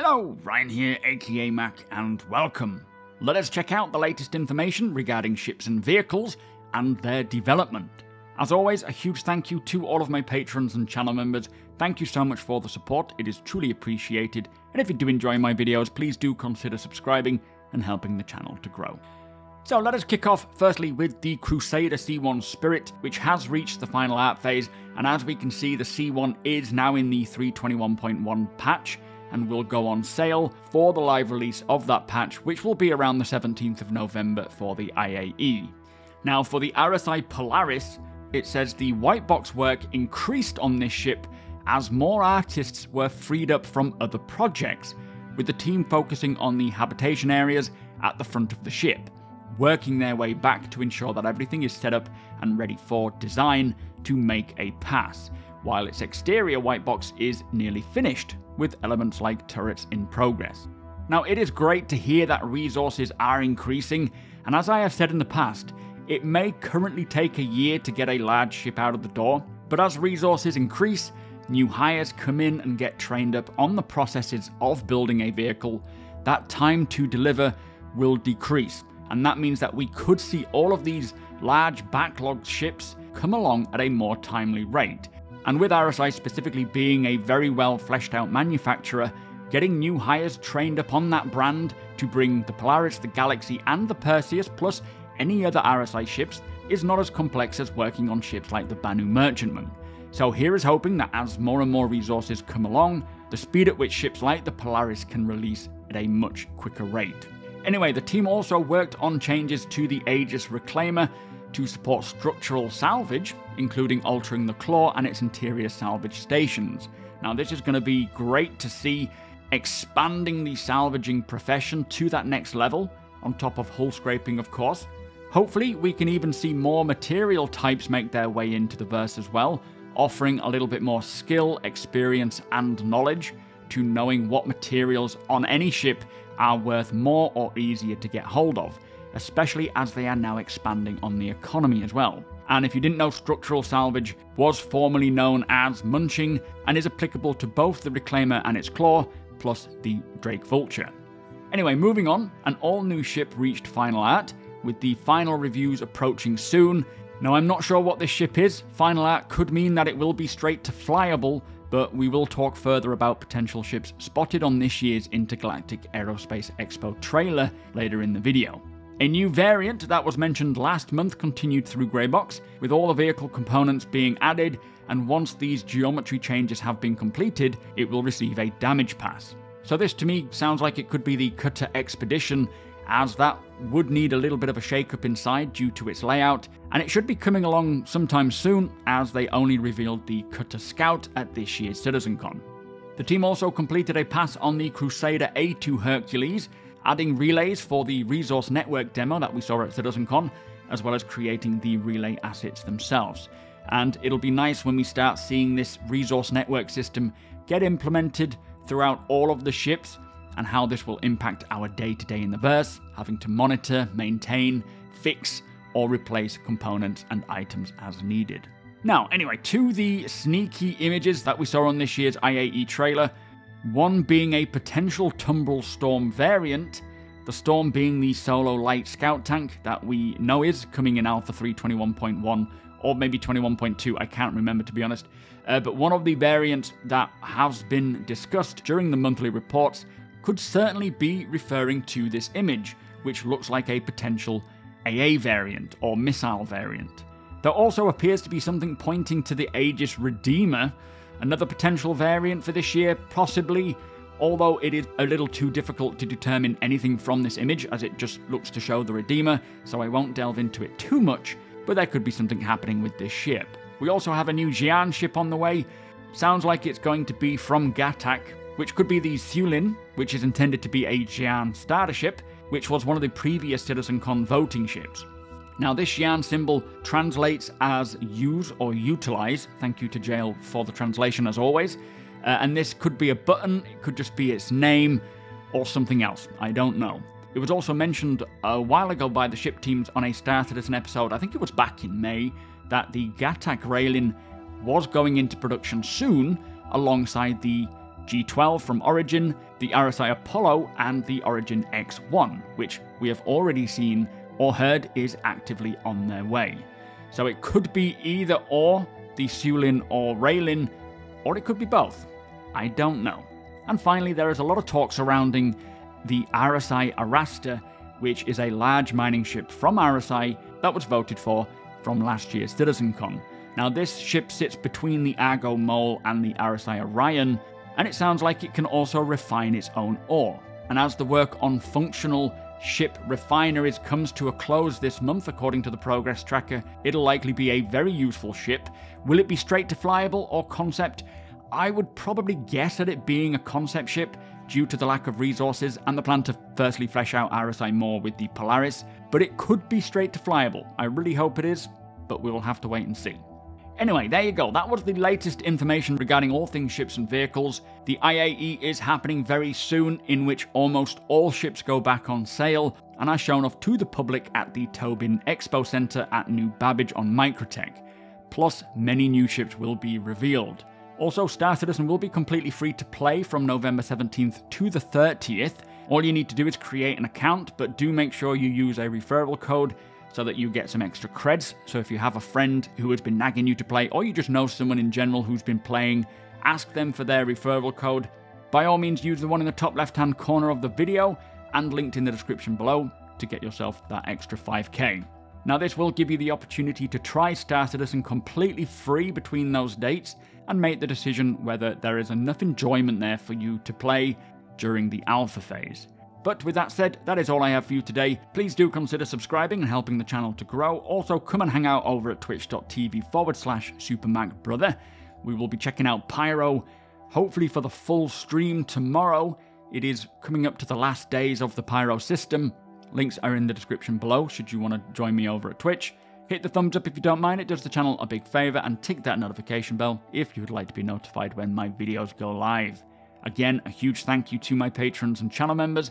Hello, Ryan here, aka Mac, and welcome. Let us check out the latest information regarding ships and vehicles and their development. As always, a huge thank you to all of my patrons and channel members. Thank you so much for the support, it is truly appreciated. And if you do enjoy my videos, please do consider subscribing and helping the channel to grow. So let us kick off firstly with the Crusader C1 Spirit, which has reached the final art phase, and as we can see, the C1 is now in the 321.1 patch and will go on sale for the live release of that patch, which will be around the 17th of November for the IAE. Now, for the RSI Polaris, it says the white box work increased on this ship as more artists were freed up from other projects, with the team focusing on the habitation areas at the front of the ship working their way back to ensure that everything is set up and ready for design to make a pass, while its exterior white box is nearly finished, with elements like turrets in progress. Now, it is great to hear that resources are increasing, and as I have said in the past, it may currently take a year to get a large ship out of the door, but as resources increase, new hires come in and get trained up on the processes of building a vehicle, that time to deliver will decrease, and that means that we could see all of these large backlogged ships come along at a more timely rate. And with RSI specifically being a very well fleshed out manufacturer, getting new hires trained upon that brand to bring the Polaris, the Galaxy, and the Perseus, plus any other RSI ships, is not as complex as working on ships like the Banu Merchantman. So here is hoping that as more and more resources come along, the speed at which ships like the Polaris can release at a much quicker rate. Anyway, the team also worked on changes to the Aegis Reclaimer to support structural salvage, including altering the claw and its interior salvage stations. Now, this is going to be great to see expanding the salvaging profession to that next level, on top of hull scraping, of course. Hopefully, we can even see more material types make their way into the verse as well, offering a little bit more skill, experience, and knowledge to knowing what materials on any ship are worth more or easier to get hold of, especially as they are now expanding on the economy as well. And if you didn't know, structural salvage was formerly known as munching and is applicable to both the Reclaimer and its claw, plus the Drake Vulture. Anyway, moving on, an all new ship reached final art, with the final reviews approaching soon. Now, I'm not sure what this ship is. Final art could mean that it will be straight to flyable, but we will talk further about potential ships spotted on this year's Intergalactic Aerospace Expo trailer later in the video. A new variant that was mentioned last month continued through Greybox, with all the vehicle components being added, and once these geometry changes have been completed, it will receive a damage pass. So, this to me sounds like it could be the Cutter Expedition as that would need a little bit of a shake-up inside due to its layout, and it should be coming along sometime soon as they only revealed the Cutter Scout at this year's CitizenCon. The team also completed a pass on the Crusader A2 Hercules, adding relays for the resource network demo that we saw at CitizenCon, as well as creating the relay assets themselves. And it'll be nice when we start seeing this resource network system get implemented throughout all of the ships and how this will impact our day to day in the verse, having to monitor, maintain, fix, or replace components and items as needed. Now, anyway, to the sneaky images that we saw on this year's IAE trailer, one being a potential Tumbrel Storm variant, the Storm being the solo light scout tank that we know is coming in Alpha 321.1 or maybe 21.2, I can't remember to be honest. Uh, but one of the variants that has been discussed during the monthly reports could certainly be referring to this image, which looks like a potential AA variant or missile variant. There also appears to be something pointing to the Aegis Redeemer, another potential variant for this year, possibly, although it is a little too difficult to determine anything from this image as it just looks to show the Redeemer, so I won't delve into it too much, but there could be something happening with this ship. We also have a new Xi'an ship on the way. Sounds like it's going to be from Gatac, which could be the Syulen, which is intended to be a Xi'an starter ship, which was one of the previous CitizenCon voting ships. Now, this Xi'an symbol translates as use or utilize. Thank you to Jail for the translation, as always. Uh, and this could be a button, it could just be its name, or something else. I don't know. It was also mentioned a while ago by the ship teams on a Star Citizen episode, I think it was back in May, that the Gatac Railen was going into production soon alongside the G12 from Origin, the RSI Apollo, and the Origin X1, which we have already seen or heard is actively on their way. So it could be either or, the Syulen or Railen, or it could be both. I don't know. And finally, there is a lot of talk surrounding the RSI Arrasta, which is a large mining ship from RSI that was voted for from last year's CitizenCon. Now, this ship sits between the Argo Mole and the RSI Orion, and it sounds like it can also refine its own ore. And as the work on functional ship refineries comes to a close this month, according to the progress tracker, it'll likely be a very useful ship. Will it be straight to flyable or concept? I would probably guess at it being a concept ship due to the lack of resources and the plan to firstly flesh out RSI more with the Polaris, but it could be straight to flyable. I really hope it is, but we will have to wait and see. Anyway, there you go. That was the latest information regarding all things ships and vehicles. The IAE is happening very soon, in which almost all ships go back on sale and are shown off to the public at the Tobin Expo Centre at New Babbage on Microtech. Plus, many new ships will be revealed. Also, Star Citizen will be completely free to play from November 17th to the 30th. All you need to do is create an account, but do make sure you use a referral code so that you get some extra creds. So if you have a friend who has been nagging you to play, or you just know someone in general who's been playing, ask them for their referral code. By all means, use the one in the top left hand corner of the video and linked in the description below to get yourself that extra 5k. Now, this will give you the opportunity to try Star Citizen completely free between those dates and make the decision whether there is enough enjoyment there for you to play during the alpha phase. But with that said, that is all I have for you today. Please do consider subscribing and helping the channel to grow. Also, come and hang out over at twitch.tv forward slash supermacbrother. We will be checking out Pyro, hopefully for the full stream tomorrow. It is coming up to the last days of the Pyro system. Links are in the description below should you want to join me over at Twitch. Hit the thumbs up if you don't mind, it does the channel a big favour, and tick that notification bell if you would like to be notified when my videos go live. Again, a huge thank you to my patrons and channel members.